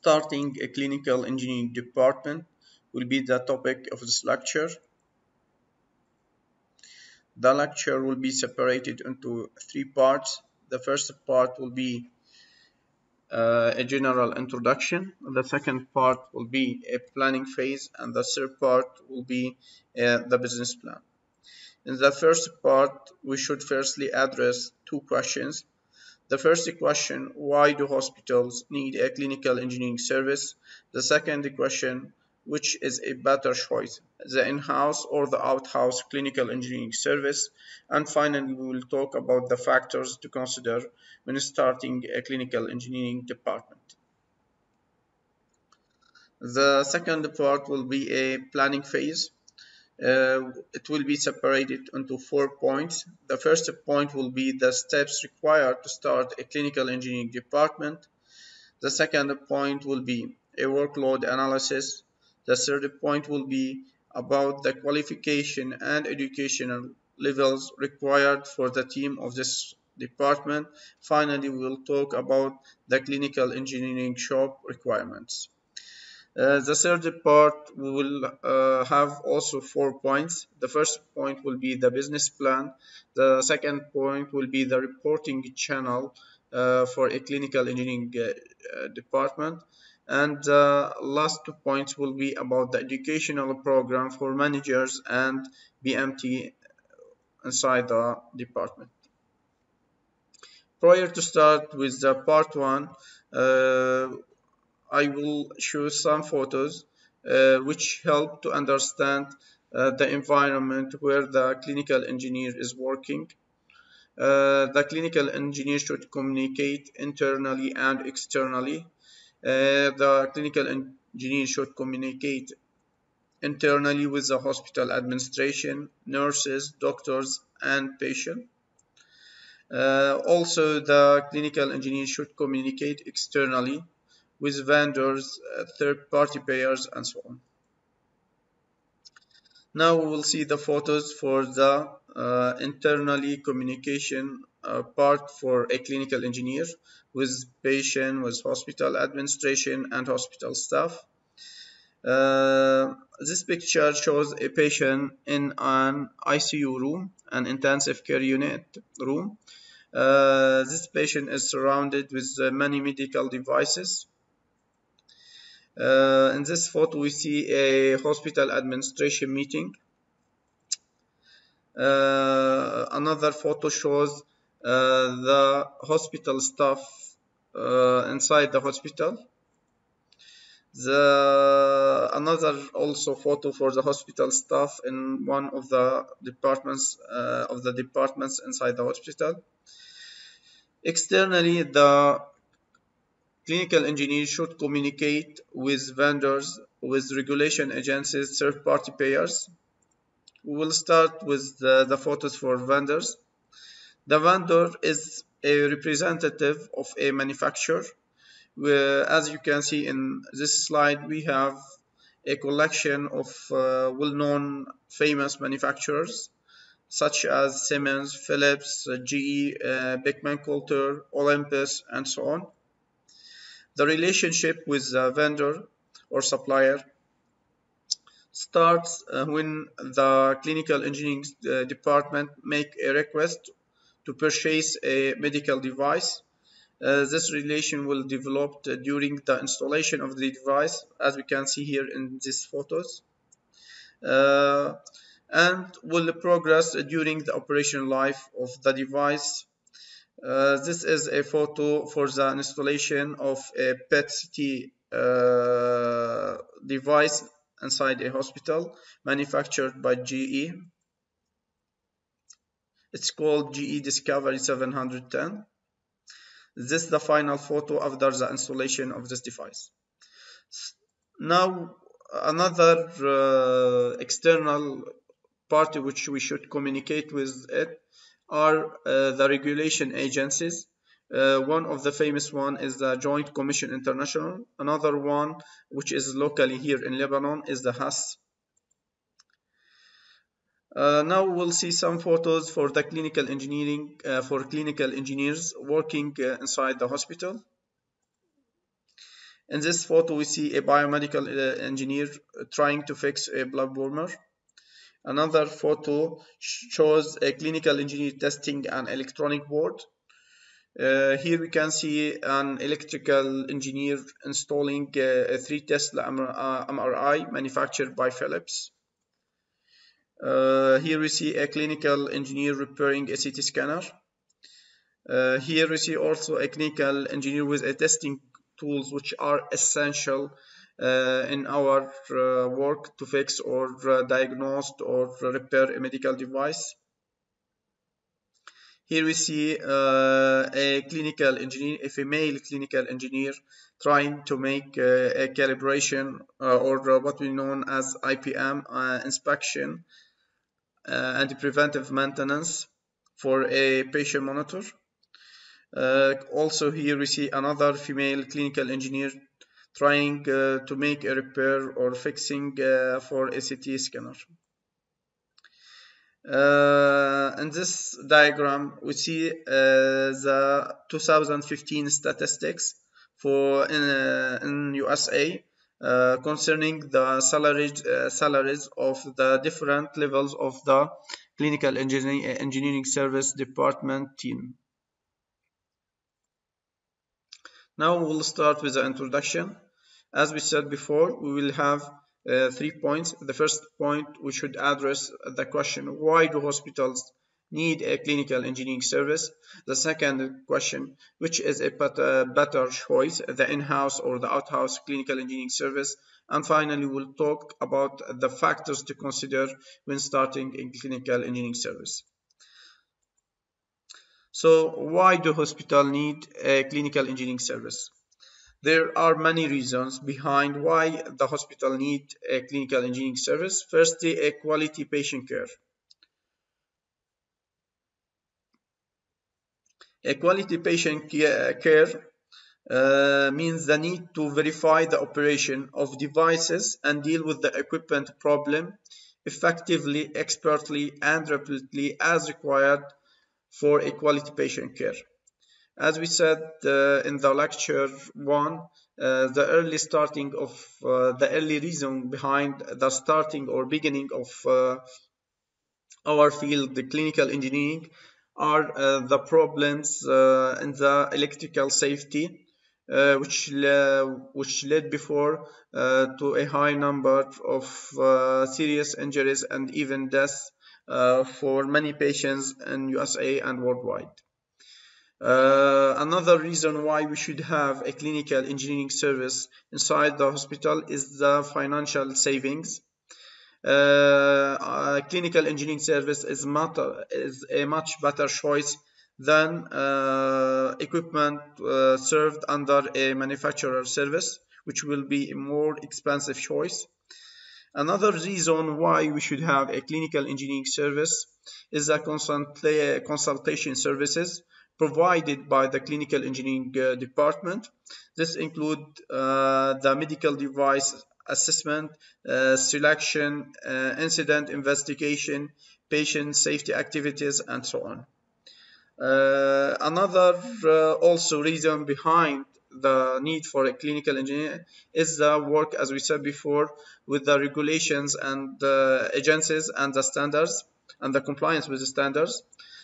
starting a clinical engineering department will be the topic of this lecture. The lecture will be separated into three parts. The first part will be uh, a general introduction. The second part will be a planning phase, and the third part will be uh, the business plan. In the first part, we should firstly address two questions. The first question, why do hospitals need a clinical engineering service? The second question, which is a better choice, the in-house or the out-house clinical engineering service. And finally, we will talk about the factors to consider when starting a clinical engineering department. The second part will be a planning phase. Uh, it will be separated into four points. The first point will be the steps required to start a clinical engineering department. The second point will be a workload analysis. The third point will be about the qualification and educational levels required for the team of this department. Finally, we will talk about the clinical engineering shop requirements. Uh, the third part will uh, have also four points. The first point will be the business plan. The second point will be the reporting channel uh, for a clinical engineering uh, uh, department. And the last two points will be about the educational program for managers and BMT inside the department. Prior to start with the part one, I will show some photos uh, which help to understand uh, the environment where the clinical engineer is working. Uh, the clinical engineer should communicate internally and externally. Uh, the clinical engineer should communicate internally with the hospital administration, nurses, doctors, and patient. Uh, also, the clinical engineer should communicate externally with vendors, uh, third-party payers, and so on. Now we will see the photos for the uh, internally communication uh, part for a clinical engineer with patient, with hospital administration and hospital staff. Uh, this picture shows a patient in an ICU room, an intensive care unit room. Uh, this patient is surrounded with uh, many medical devices uh, in this photo, we see a hospital administration meeting. Uh, another photo shows uh, the hospital staff uh, inside the hospital. The another also photo for the hospital staff in one of the departments uh, of the departments inside the hospital. Externally, the Clinical engineers should communicate with vendors, with regulation agencies, third-party payers. We will start with the, the photos for vendors. The vendor is a representative of a manufacturer. As you can see in this slide, we have a collection of uh, well-known famous manufacturers such as Siemens, Philips, GE, uh, Beckman Coulter, Olympus, and so on. The relationship with the vendor or supplier starts uh, when the clinical engineering uh, department make a request to purchase a medical device. Uh, this relation will develop uh, during the installation of the device, as we can see here in these photos, uh, and will progress during the operation life of the device uh, this is a photo for the installation of a PET-CT uh, device inside a hospital manufactured by GE. It's called GE Discovery 710. This is the final photo after the installation of this device. Now another uh, external party which we should communicate with it are uh, the regulation agencies. Uh, one of the famous one is the Joint Commission International. Another one, which is locally here in Lebanon, is the HAS. Uh, now we'll see some photos for the clinical engineering, uh, for clinical engineers working uh, inside the hospital. In this photo, we see a biomedical uh, engineer trying to fix a blood warmer. Another photo shows a clinical engineer testing an electronic board. Uh, here we can see an electrical engineer installing uh, a 3 Tesla MRI manufactured by Philips. Uh, here we see a clinical engineer repairing a CT scanner. Uh, here we see also a clinical engineer with a testing tools which are essential uh, in our uh, work to fix or uh, diagnose or repair a medical device. Here we see uh, a clinical engineer, a female clinical engineer, trying to make uh, a calibration uh, or what we know as IPM inspection and preventive maintenance for a patient monitor. Uh, also here we see another female clinical engineer trying uh, to make a repair or fixing uh, for a CT scanner. Uh, in this diagram, we see uh, the 2015 statistics for in, uh, in USA concerning the salaries salaries of the different levels of the clinical engineering, engineering service department team. Now we'll start with the introduction. As we said before, we will have uh, three points. The first point, we should address the question, why do hospitals need a clinical engineering service? The second question, which is a better, better choice, the in-house or the out-house clinical engineering service? And finally, we'll talk about the factors to consider when starting a clinical engineering service. So why do hospital need a clinical engineering service? There are many reasons behind why the hospital need a clinical engineering service. Firstly, a quality patient care. A quality patient care uh, means the need to verify the operation of devices and deal with the equipment problem effectively, expertly, and rapidly as required for a quality patient care. As we said uh, in the lecture one, uh, the early starting of uh, the early reason behind the starting or beginning of uh, our field, the clinical engineering, are uh, the problems uh, in the electrical safety, which which led before to a high number of serious injuries and even deaths uh, for many patients in USA and worldwide. Uh, another reason why we should have a clinical engineering service inside the hospital is the financial savings. Uh, clinical engineering service is, matter, is a much better choice than uh, equipment uh, served under a manufacturer service, which will be a more expensive choice. Another reason why we should have a clinical engineering service is the consultation services provided by the clinical engineering uh, department. This include uh, the medical device assessment, uh, selection, uh, incident investigation, patient safety activities, and so on. Uh, another also reason behind the need for a clinical engineer is the work, as we said before, with the regulations and the agencies and the standards and the compliance with the standards.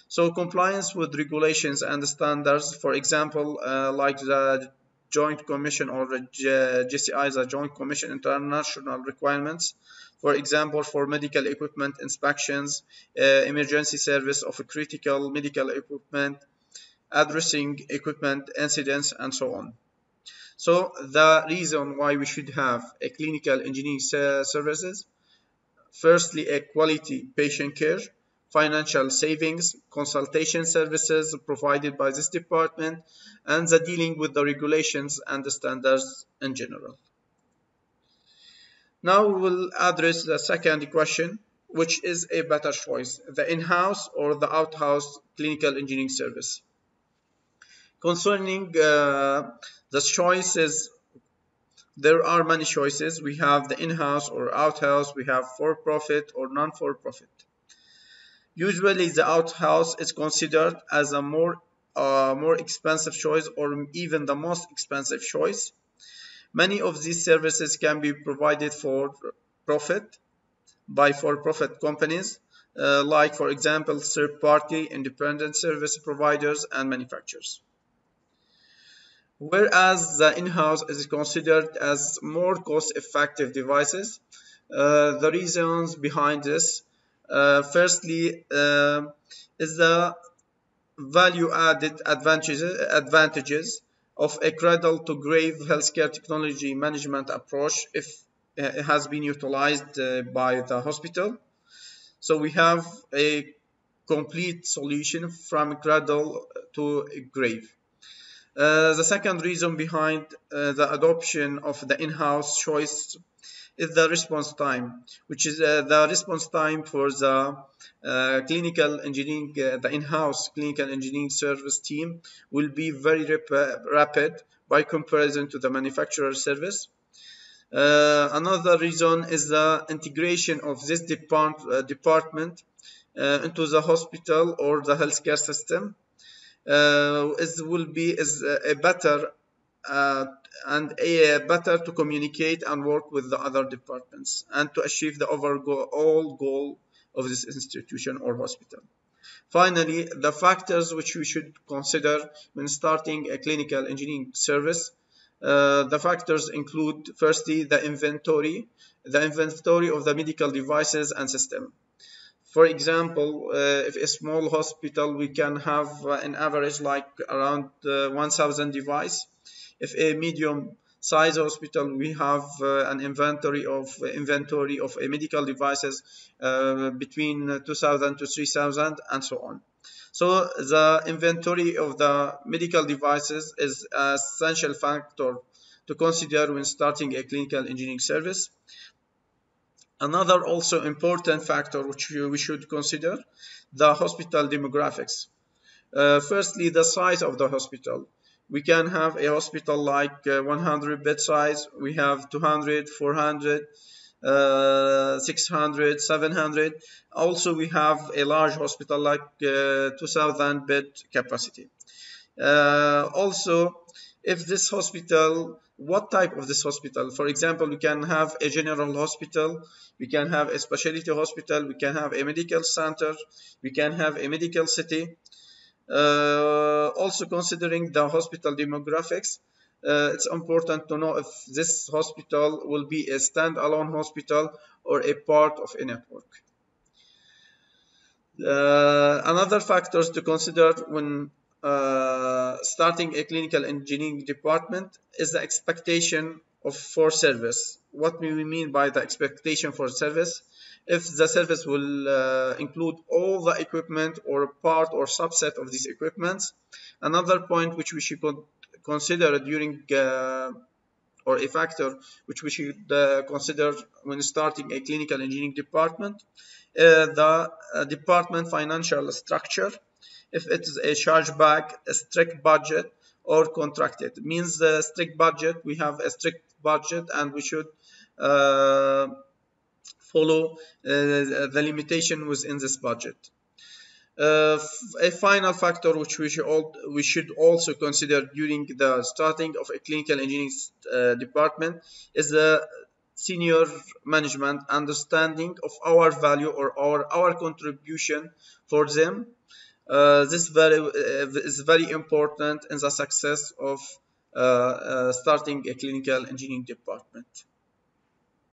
So compliance with regulations and the standards, for example, uh, like the Joint Commission or the JCI, the Joint Commission International Requirements, for example, for medical equipment inspections, uh, emergency service of critical medical equipment, addressing equipment incidents and so on. So the reason why we should have a clinical engineering services, firstly a quality patient care, financial savings, consultation services provided by this department, and the dealing with the regulations and the standards in general. Now we will address the second question, which is a better choice, the in-house or the out-house clinical engineering service concerning uh, the choices there are many choices. We have the in-house or out-house. We have for-profit or non-for-profit. Usually the out-house is considered as a more uh, more expensive choice or even the most expensive choice. Many of these services can be provided for profit by for-profit companies, uh, like for example third-party independent service providers and manufacturers. Whereas the in-house is considered as more cost-effective devices, uh, the reasons behind this, uh, firstly, uh, is the value-added advantages, advantages of a cradle-to-grave healthcare technology management approach if it has been utilized uh, by the hospital. So we have a complete solution from cradle to grave. Uh, the second reason behind uh, the adoption of the in-house choice is the response time, which is uh, the response time for the uh, clinical engineering, uh, the in-house clinical engineering service team will be very rap rapid by comparison to the manufacturer service. Another reason is the integration of this depart department into the hospital or the healthcare system is will be is a better uh, and a, better to communicate and work with the other departments and to achieve the overall goal of this institution or hospital. Finally, the factors which we should consider when starting a clinical engineering service. Uh, the factors include firstly the inventory, the inventory of the medical devices and system. For example, uh, if a small hospital, we can have uh, an average like around uh, 1000 device. If a medium size hospital we have uh, an inventory of uh, inventory of medical devices between 2000 to 3000 and so on. So the inventory of the medical devices is an essential factor to consider when starting a clinical engineering service another also important factor which we should consider the hospital demographics. Uh, firstly the size of the hospital. We can have a hospital like uh, 100 bed size. We have 200 400 uh, 600 700 also we have a large hospital like uh, 2000 bed capacity. Uh, also if this hospital what type of this hospital for example we can have a general hospital we can have a specialty hospital we can have a medical center we can have a medical city uh, also considering the hospital demographics, uh, it's important to know if this hospital will be a standalone hospital or a part of a network. Uh, another factors to consider when uh, starting a clinical engineering department is the expectation of for service. What do we mean by the expectation for service? if the service will uh, include all the equipment or part or subset of these equipments. Another point which we should consider during uh, or a factor which we should uh, consider when starting a clinical engineering department, uh, the uh, department financial structure, if it is a chargeback, a strict budget, or contracted. It means the strict budget, we have a strict budget and we should uh, follow uh, the limitation within this budget. Uh, a final factor which we should, all, we should, also consider during the starting of a clinical engineering uh, department is the senior management understanding of our value or our, our contribution for them. Uh, this very, uh, is very important in the success of uh, starting a clinical engineering department.